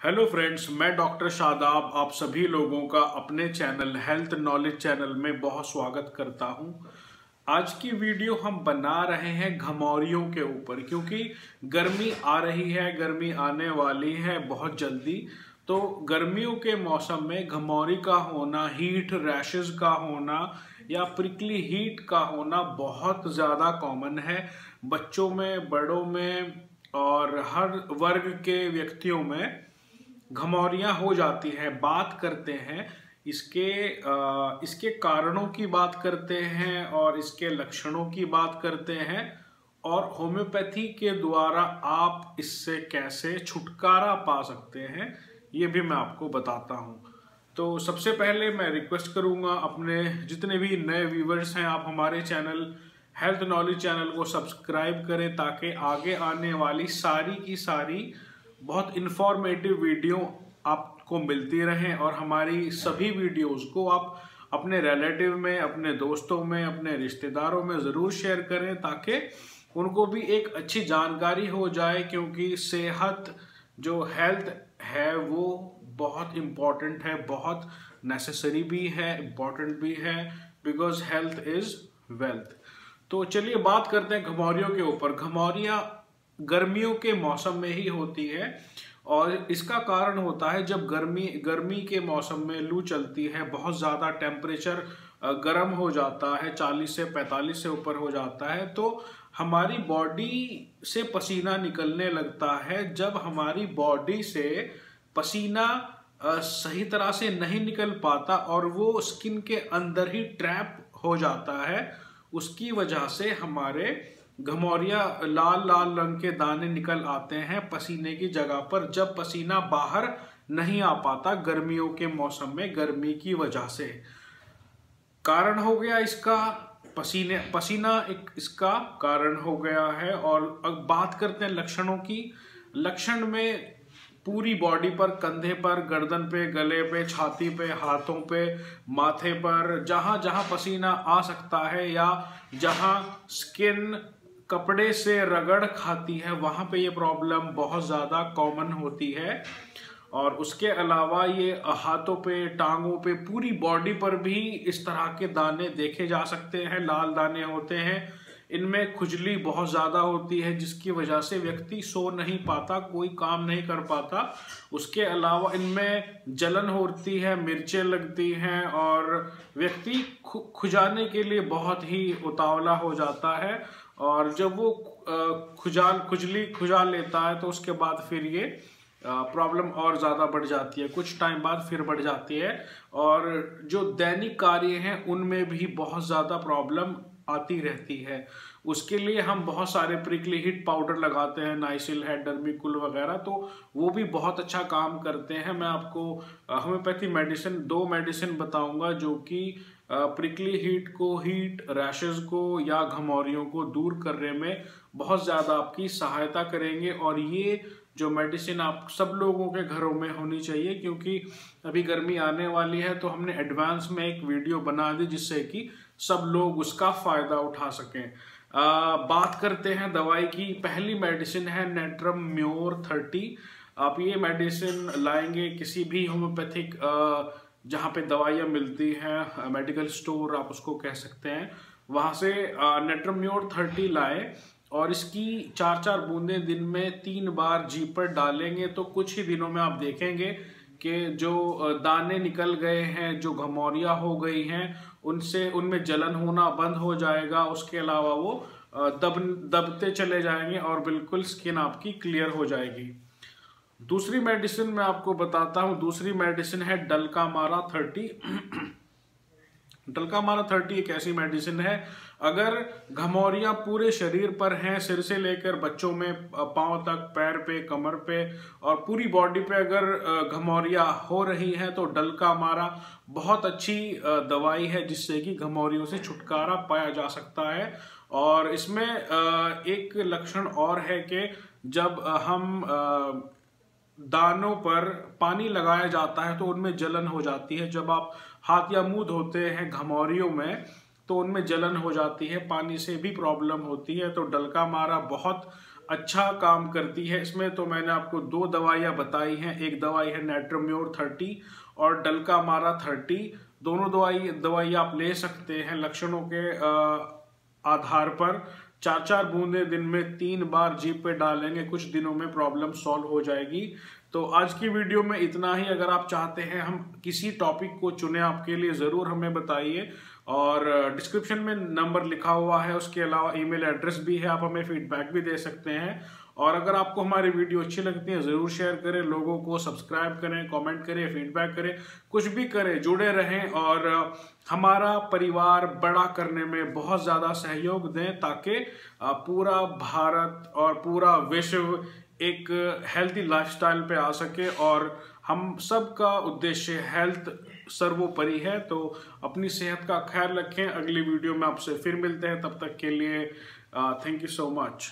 Hello friends मैं doctor Shadab आप सभी लोगों का अपने चैनल हेल्थ नॉलेज चैनल में बहुत स्वागत करता हूँ। आज की वीडियो हम बना रहे हैं घमौरियों के ऊपर, क्योंकि गर्मी आ रही है, गर्मी आने वाली है बहुत जल्दी। तो गर्मियों के मौसम में घमौरी का होना हीट रैशेज का होना या प्रिकली हीट का होना बहुत ज़्यादा कॉमन है। बच्चों में, बड़ों में और हर वर्ग के व्यक्तियों में घमौरियाँ हो जाती हैं बात करते हैं इसके आ, इसके कारणों की बात करते हैं और इसके लक्षणों की बात करते हैं और होम्योपैथी के द्वारा आप इससे कैसे छुटकारा पा सकते हैं ये भी मैं आपको बताता हूँ। तो सबसे पहले मैं रिक्वेस्ट करूँगा अपने जितने भी नए व्यूवर्स हैं आप हमारे चैनल हेल्थ नॉलेज चैनल को सब्सक्राइब करें ताकि आगे आने वाली सारी की सारी बहुत इन्फॉर्मेटिव वीडियो आपको मिलती रहें और हमारी सभी वीडियोस को आप अपने रिलेटिव में, अपने दोस्तों में, अपने रिश्तेदारों में ज़रूर शेयर करें ताकि उनको भी एक अच्छी जानकारी हो जाए क्योंकि सेहत, जो हेल्थ है वो बहुत इंपॉर्टेंट है, बहुत नेसेसरी भी है इंपॉर्टेंट भी है बिकॉज़ हेल्थ इज़ वेल्थ तो चलिए बात करते हैं घमौरियों के ऊपर। घमौरियाँ गर्मियों के मौसम में ही होती है और इसका कारण होता है जब गर्मी गर्मी के मौसम में लू चलती है, बहुत ज़्यादा टेम्परेचर गर्म हो जाता है 40 से 45 से ऊपर हो जाता है तो हमारी बॉडी से पसीना निकलने लगता है जब हमारी बॉडी से पसीना सही तरह से नहीं निकल पाता और वो स्किन के अंदर ही ट्रैप हो जाता है, उसकी वजह से हमारे घमौरिया लाल लाल रंग के दाने निकल आते हैं पसीने की जगह पर। जब पसीना बाहर नहीं आ पाता गर्मियों के मौसम में, गर्मी की वजह से। कारण हो गया इसका पसीने, पसीना एक इसका कारण हो गया है और अब बात करते हैं लक्षणों की। लक्षण में पूरी बॉडी पर, कंधे पर, गर्दन पे, गले पे, छाती पे, हाथों पे, माथे पर, जहाँ जहाँ पसीना आ सकता है या जहाँ स्किन कपड़े से रगड़ खाती है, वहाँ पे ये प्रॉब्लम बहुत ज़्यादा कॉमन होती है। और उसके अलावा ये हाथों पे, टांगों पे, पूरी बॉडी पर भी इस तरह के दाने देखे जा सकते हैं, लाल दाने होते हैं। इनमें खुजली बहुत ज़्यादा होती है, जिसकी वजह से व्यक्ति सो नहीं पाता, कोई काम नहीं कर पाता। उसके अलावा इनमें जलन होती है, मिर्चें लगती हैं और व्यक्ति खुजाने के लिए बहुत ही उतावला हो जाता है। और जब वो खुजाल, खुजली, खुजा लेता है तो उसके बाद फिर ये प्रॉब्लम और ज़्यादा बढ़ जाती है। कुछ टाइम बाद फिर बढ़ जाती है और जो दैनिक कार्य हैं, उनमें भी बहुत ज़्यादा प्रॉब्लम आती रहती है। उसके लिए हम बहुत सारे प्रिकली हिट पाउडर लगाते हैं नाइसिल है डर्मिकुल वगैरह तो वो भी बहुत अच्छा काम करते हैं। मैं आपको होम्योपैथी मेडिसिन, दो मेडिसिन बताऊँगा जो कि प्रिकली हीट को हीट रैशेज को या घमौरियों को दूर करने में बहुत ज़्यादा आपकी सहायता करेंगे और ये जो मेडिसिन आप सब लोगों के घरों में होनी चाहिए क्योंकि अभी गर्मी आने वाली है तो हमने एडवांस में एक वीडियो बना दी जिससे कि सब लोग उसका फ़ायदा उठा सकें। आ, बात करते हैं दवाई की। पहली मेडिसिन है नेट्रम म्योर थर्टी आप ये मेडिसिन लाएँगे किसी भी होम्योपैथिक जहाँ पे दवाइयाँ मिलती हैं मेडिकल स्टोर आप उसको कह सकते हैं। वहाँ से नेट्रम्योर थर्टी लाए और इसकी चार चार बूंदे दिन में तीन बार जी पर डालेंगे तो कुछ ही दिनों में आप देखेंगे कि जो दाने निकल गए हैं, जो घमौरिया हो गई हैं, उनसे, उनमें जलन होना बंद हो जाएगा। उसके अलावा वो दब, दबते चले जाएँगे और बिल्कुल स्किन आपकी क्लियर हो जाएगी। दूसरी मेडिसिन मैं आपको बताता हूँ, दूसरी मेडिसिन है डलका मारा थर्टी। डलका मारा थर्टी एक ऐसी मेडिसिन है, अगर घमौरियाँ पूरे शरीर पर हैं, सिर से लेकर बच्चों में पाँव तक, पैर पे, कमर पे, और पूरी बॉडी पे अगर घमौरियाँ हो रही हैं तो डलका मारा बहुत अच्छी दवाई है, जिससे कि घमौरियों से छुटकारा पाया जा सकता है। और इसमें एक लक्षण और है कि जब हम दानों पर पानी लगाया जाता है तो उनमें जलन हो जाती है। जब आप हाथ या मुँह धोते हैं घमौरियों में तो उनमें जलन हो जाती है, पानी से भी प्रॉब्लम होती है तो डलका मारा बहुत अच्छा काम करती है। इसमें तो मैंने आपको दो दवाइयाँ बताई हैं, एक दवाई है नेट्रोम्योर थर्टी और डलका मारा थर्टी। दोनों दवाई दवाई आप ले सकते हैं लक्षणों के आधार पर। चार चार बूंदे दिन में तीन बार जीप पे डालेंगे, कुछ दिनों में प्रॉब्लम सॉल्व हो जाएगी। तो आज की वीडियो में इतना ही। अगर आप चाहते हैं हम किसी टॉपिक को चुने आपके लिए, ज़रूर हमें बताइए। और डिस्क्रिप्शन में नंबर लिखा हुआ है, उसके अलावा ईमेल एड्रेस भी है, आप हमें फीडबैक भी दे सकते हैं। और अगर आपको हमारी वीडियो अच्छी लगती है, ज़रूर शेयर करें, लोगों को सब्सक्राइब करें कमेंट करें फीडबैक करें, कुछ भी करें, जुड़े रहें और हमारा परिवार बड़ा करने में बहुत ज़्यादा सहयोग दें ताकि पूरा भारत और पूरा विश्व एक हेल्थी लाइफस्टाइल पे आ सके और हम सब का उद्देश्य हेल्थ सर्वोपरि है। तो अपनी सेहत का ख्याल रखें। अगली वीडियो में आपसे फिर मिलते हैं। तब तक के लिए थैंक यू सो मच